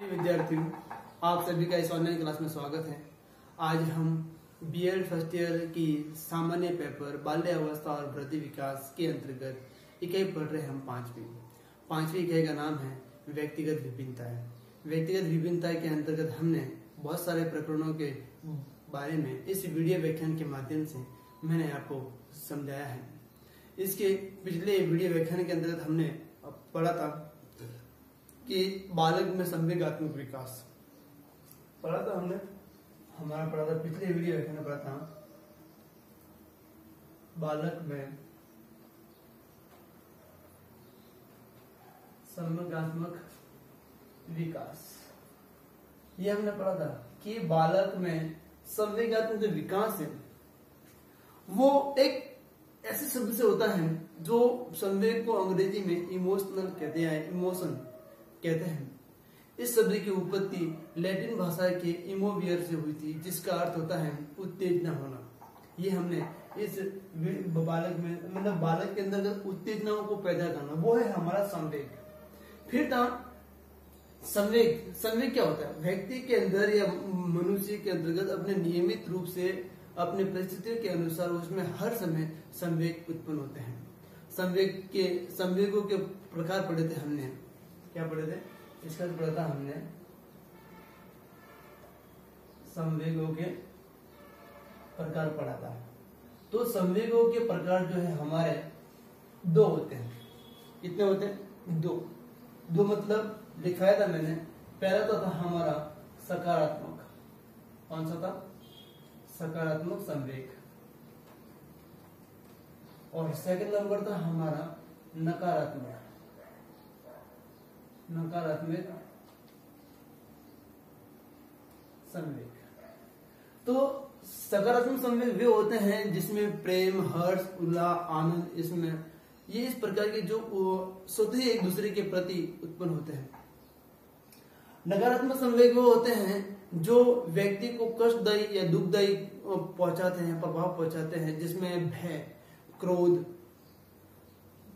विद्यार्थियों, आप सभी का इस ऑनलाइन क्लास में स्वागत है। आज हम बीएड फ़र्स्ट ईयर की सामान्य पेपर बाल्य अवस्था और वृद्धि विकास के अंतर्गत इकाई पढ़ रहे हम पांचवी। पांचवी इकाई का नाम है व्यक्तिगत विभिन्नताएँ व्यक्तिगत विभिन्नता के अंतर्गत हमने बहुत सारे प्रकरणों के बारे में इस वीडियो व्याख्यान के माध्यम से मैंने आपको समझाया है। इसके पिछले वीडियो व्याख्यान के अंतर्गत हमने पढ़ा था कि बालक में संवेगात्मक विकास पढ़ा था हमने? हमारा पढ़ा था, पिछले वीडियो में पढ़ा था। बालक में संवेगात्मक विकास। ये हमने पढ़ा था कि बालक में संवेगात्मक जो विकास है, वो एक ऐसे शब्द से होता है जो संवेग को अंग्रेज़ी में इमोशनल कहते हैं इमोशन कहते हैं। इस शब्द की उत्पत्ति लैटिन भाषा के इमोवियर से हुई थी, जिसका अर्थ होता है उत्तेजना होना। ये हमने इस बालक में मतलब बालक के अंदर उत्तेजनाओं को पैदा करना, वो है हमारा संवेग। फिर था संवेग संवेग क्या होता है? व्यक्ति के अंदर या मनुष्य के अंतर्गत अपने नियमित रूप से अपने परिस्थितियों के अनुसार उसमें हर समय संवेग उत्पन्न होते हैं। संवेग के, संवेगों के प्रकार पढ़े थे हमने। क्या पढ़े थे? इसका पढ़ा था हमने। संवेगों के प्रकार पढ़ा था। तो संवेगों के प्रकार जो है हमारे, दो होते हैं। कितने होते हैं? दो। दो मतलब लिखाया था मैंने, पहला तो था हमारा सकारात्मक। कौन सा था? सकारात्मक संवेग। और सेकंड नंबर था हमारा नकारात्मक। नकारात्मक संवेग। तो सकारात्मक संवेग वे होते हैं जिसमें प्रेम, हर्ष उल्लाह आनंद, इसमें ये इस प्रकार के जो स्वतः ही एक दूसरे के प्रति उत्पन्न होते हैं। नकारात्मक संवेग वो होते हैं जो व्यक्ति को कष्टदायी या दुखदायी पहुंचाते हैं, प्रभाव पहुंचाते हैं, जिसमें भय, क्रोध,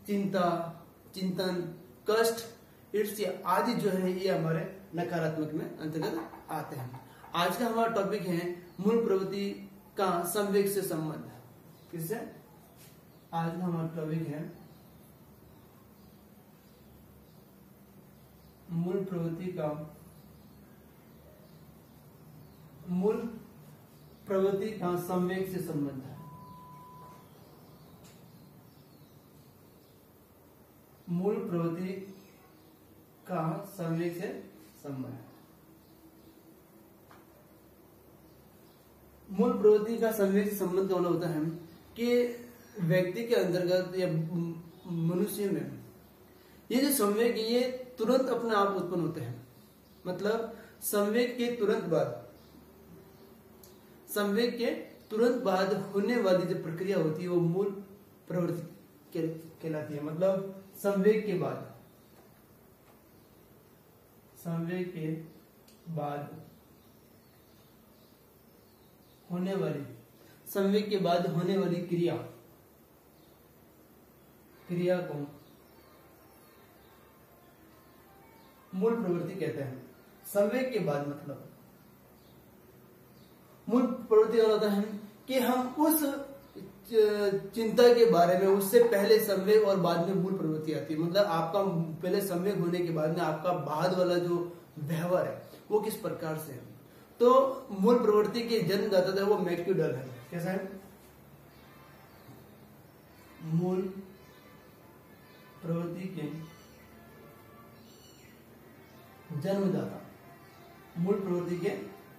चिंता, चिंतन, कष्ट ईर्ष्या आदि जो है, ये हमारे नकारात्मक में अंतर्गत आते हैं। आज का हमारा टॉपिक है मूल प्रवृत्ति का संवेग से संबंध। किससे? आज का हमारा टॉपिक है मूल प्रवृत्ति का मूल प्रवृत्ति का संवेग से संबंध है। मूल प्रवृत्ति का संवेग से संबंध। मूल प्रवृत्ति का संवेग से संबंध होना होता है? कि व्यक्ति के अंतर्गत या मनुष्य में। ये जो संवेग, ये तुरंत अपने आप उत्पन्न होते हैं। मतलब संवेग के तुरंत बाद। संवेग के तुरंत बाद होने वाली जो प्रक्रिया होती है, वो मूल प्रवृत्ति कहलाती है। मतलब संवेग के बाद। संवेग के बाद होने वाली संवेग के बाद होने वाली क्रिया। क्रिया को मूल प्रवृत्ति कहते हैं। संवेग के बाद मतलब। मूल प्रवृत्ति होता है कि हम उस चिंता के बारे में उससे पहले संवेग और बाद में मूल प्रवृत्ति आती है। मतलब आपका पहले संवेग होने के बाद में आपका बाद वाला जो व्यवहार है वो किस प्रकार से है? तो मूल प्रवृत्ति के जन्मदाता था वो मैक्यूडल है। कैसा है मूल प्रवृत्ति के जन्मदाता। मूल प्रवृत्ति के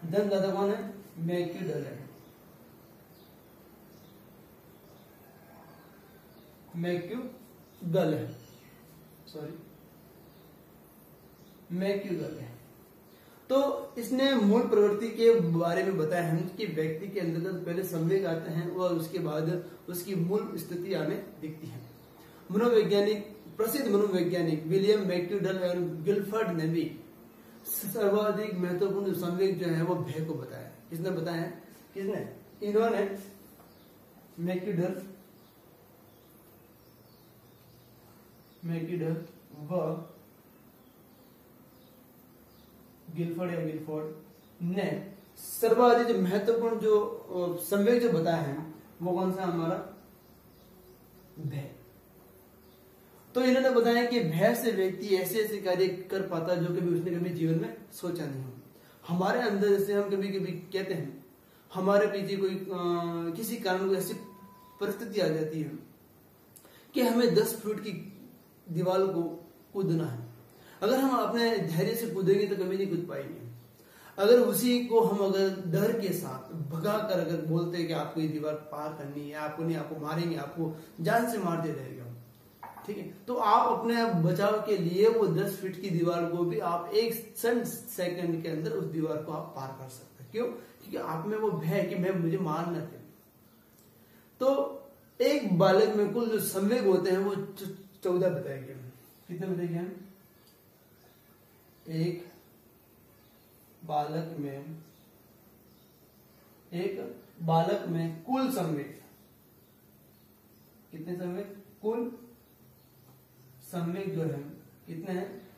जन्मदाता कौन है? मैक्यूडल है। मैक्यूगल है? सॉरी मैक्यूगल है? तो इसने मूल प्रवृत्ति के बारे में बताया है कि व्यक्ति के अंदर पहले संवेग आते हैं और उसके बाद उसकी मूल स्थिति आने दिखती है। मनोवैज्ञानिक, प्रसिद्ध मनोवैज्ञानिक विलियम मैक्यूडल और गिलफर्ड ने भी सर्वाधिक महत्वपूर्ण संवेग जो है वो भय को बताया। किसने बताया? किसने? इन्होंने मैक्यूडल मैकिडर व गिलफोर्ड या गिलफोर्ड ने सर्वाधिक महत्वपूर्ण जो संवेग जो बताया है वो कौन सा हमारा? भय। तो इन्होंने बताया कि भय से व्यक्ति ऐसे ऐसे कार्य कर पाता जो कभी उसने कभी जीवन में सोचा नहीं हो। हमारे अंदर जैसे हम कभी कभी कहते हैं हमारे पीछे कोई आ, किसी कारण कोई ऐसी परिस्थिति आ जाती है कि हमें दस फुट की दीवार को कूदना है। अगर हम अपने धैर्य से कूदेंगे तो कभी नहीं कूद पाएँगे। अगर उसी को हम अगर डर के साथ भगा कर अगर बोलते हैं कि आपको ये दीवार पार करनी है, आपको नहीं, आपको मारेंगे, आपको जान से मारते रहेगा ठीक है? तो आप अपने बचाव के लिए वो दस फीट की दीवार को भी आप एक सेकंड के अंदर उस दीवार को आप पार कर सकते हैं। क्यों? क्योंकि आप में वो भय कि मैं, मुझे मार न दे। तो एक बालक में कुल जो संवेग होते हैं वो चौदह बताए गए कितने बताए गए एक बालक में, एक बालक में कुल संवेग। कितने संवेग? कुल संवेग जो है, कितने हैं?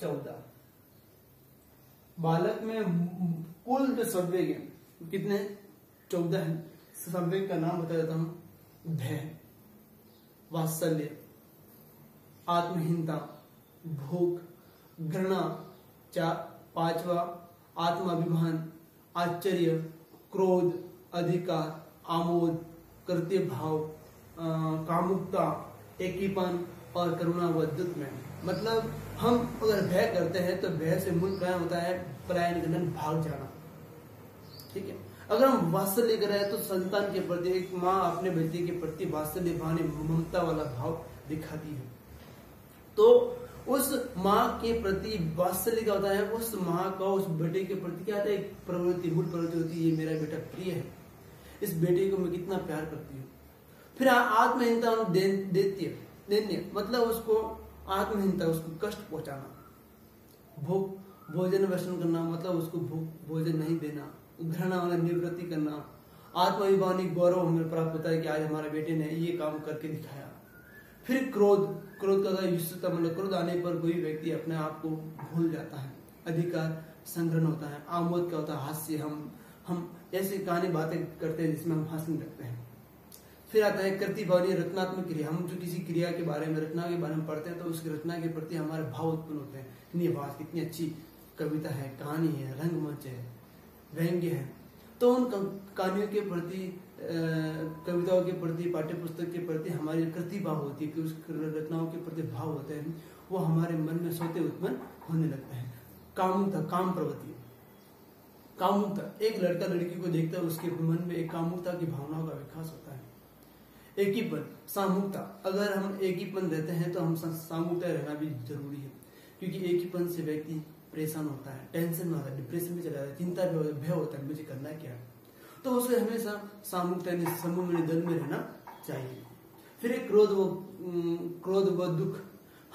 चौदह। बालक में कुल जो संवेग है कितने चौदह है। संवेग का नाम बता देता हूँ। भय, वात्सल्य। आत्महीनता भूख घृणा चार पांचवा, आत्माभिमान, आश्चर्य, क्रोध, अधिकार, आमोद कर्तव्य भाव कामुकता, एकीपन और करुणा व में मतलब हम अगर भय करते हैं तो भय से मूल क्या होता है पलायन करना भाग जाना। ठीक है? अगर हम वात्सल्य कर रहे हैं तो संतान के प्रति, एक माँ अपने बेटे के प्रति वात्सल्य भाव ममता वाला भाव दिखाती है। तो उस माँ के प्रति वात्सल्य होता है, उस माँ का, उस बेटे के प्रति क्या होता है प्रवृत्ति, मूल प्रवृत्ति होती है, ये मेरा बेटा प्रिय है। इस बेटे को मैं कितना प्यार करती हूँ। फिर आत्महीनता देती है। मतलब उसको आत्महीनता उसको कष्ट पहुंचाना। भूख भोजन वसन करना मतलब उसको भूख भोजन नहीं देना। घृणा वाला निवृत्ति करना। आत्माभिमानी गौरव हमें प्राप्त होता है कि आज हमारे बेटे ने ये काम करके दिखाया। फिर क्रोध क्रोध का युस्तता मतलब क्रोध आने पर कोई व्यक्ति अपने आप को भूल जाता है। अधिकार संग्रहण होता है। आमोद क्या होता है? हास्य। हम हम ऐसी कहानी बातें करते हैं जिसमें हम हंसने लगते हैं। फिर आता है कृति भावनी रचनात्मक क्रिया। हम जो किसी क्रिया के बारे में, रचना के बारे में पढ़ते हैं तो उसकी रचना के प्रति हमारे भाव उत्पन्न होते हैं। कितनी बात कितनी अच्छी कविता है, कहानी है, रंगमंच है, व्यंग्य है। तो उन कहानियों के प्रति कविताओं के प्रति पाठ्य पुस्तक के प्रति हमारी भाव होती है कि उस रचनाओं के प्रति भाव होते हैं, वो हमारे मन में सोते उत्पन्न होने लगता है। कामुकता, काम प्रवृत्ति। कामुकता, एक लड़का लड़की को देखता है, उसके मन में एक कामुकता की भावनाओं का विकास होता है। एकीपन सामूहिकता अगर हम एकीपन रहते हैं तो हम सामूहिकता रहना भी ज़रूरी है, क्योंकि एकीपन से व्यक्ति परेशान होता है, टेंशन में होता है, डिप्रेशन में चला जाता है, चिंता भी होता है, भय होता है, मुझे करना क्या है? तो उसे हमेशा सामूहिकता समूह में दल में रहना चाहिए। फिर एक क्रोध व क्रोध व दुख।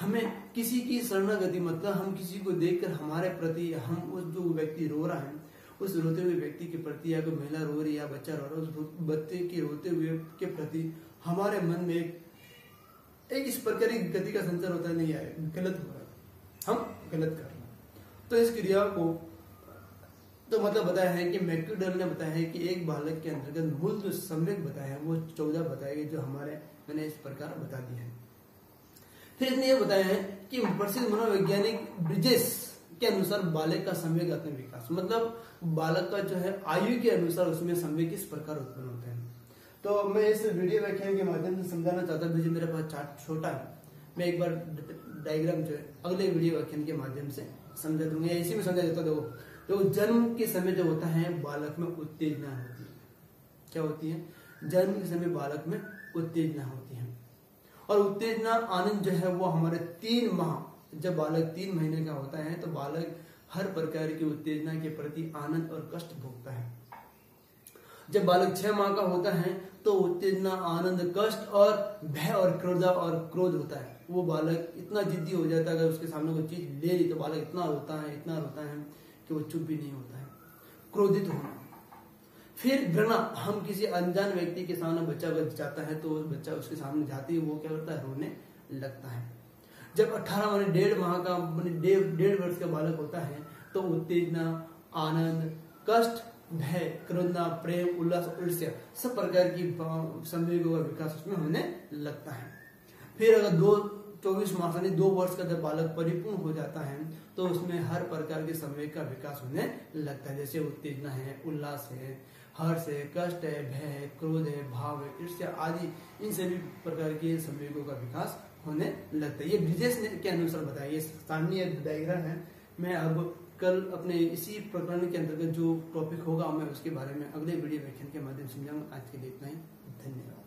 हमें किसी की शरणागति मतलब हम किसी को देखकर हमारे प्रति हम उस जो व्यक्ति रो रहा है, उस रोते हुए व्यक्ति के प्रति या कोई महिला रो रही या बच्चा रो रहा है, उस बच्चे के रोते हुए के प्रति हमारे मन में एक एक इस प्रकार की गति का संचार होता नहीं आए गलत हो रहा है। हम गलत कर रहे हैं। तो इस क्रिया को तो मतलब बताया है कि मैक्यूडल ने बताया है कि एक बालक के अंतर्गत मूल जो सम्यक बताया है, वो चौदह बताए गए जो हमारे, मैंने इस प्रकार बता दिया है। फिर इसने ये बताया है कि प्रसिद्ध मनोवैज्ञानिक ब्रिजेस के अनुसार बालक का संवेग विकास मतलब बालक का जो है आयु के अनुसार उसमें संवेग किस प्रकार उत्पन्न होते हैं। तो मैं इस वीडियो व्याख्यान के माध्यम से समझाना चाहता हूँ मेरे पास चार्ट छोटा है। मैं एक बार डायग्राम जो है, अगले वीडियो व्याख्यान के माध्यम से समझा दूँगा इसी में समझा देता देखो तो जन्म के समय जो होता है, बालक में उत्तेजना होती है। क्या होती है? जन्म के समय बालक में उत्तेजना होती है। और उत्तेजना आनंद जो है, वो हमारे तीन माह, जब बालक तीन महीने का होता है तो बालक हर प्रकार की उत्तेजना के प्रति आनंद और कष्ट भोगता है। जब बालक छह माह का होता है तो उत्तेजना, आनंद, कष्ट और भय और क्रोधा और क्रोध होता है। वो बालक इतना जिद्दी हो जाता है, अगर उसके सामने कोई चीज़ ले ली तो बालक इतना रोता है, इतना रोता है। कि वो चुप भी नहीं होता है। क्रोधित होना। फिर घृणा। हम किसी अनजान व्यक्ति के सामने बच्चा जाता है तो उस बच्चा उसके सामने जाते ही, वो क्या करता है? रोने लगता है। जब 18 माने डेढ़ माह का डेढ़ वर्ष का बालक होता है तो उत्तेजना, आनंद, कष्ट, भय करुणा प्रेम, उल्लास, ईर्ष्या, सब प्रकार की संवेगों का विकास उसमें होने लगता है। फिर अगर दो चौबीस मास यानी दो वर्ष का जब बालक परिपूर्ण हो जाता है तो उसमें हर प्रकार के संवेग का विकास होने लगता है। जैसे उत्तेजना है, उल्लास है, हर्ष है, कष्ट है, भय है, क्रोध है, भाव है, ईर्ष्या आदि, इन सभी प्रकार के संवेगों का विकास होने लगता है। ये ब्रिजेश ने के अनुसार बताया, ये स्थानीय डायग्राम है। मैं अब कल अपने इसी प्रकरण के अंतर्गत जो टॉपिक होगा, मैं उसके बारे में अगले वीडियो व्याख्यान के माध्यम से समझाऊँगा। आज के लिए इतना ही। धन्यवाद।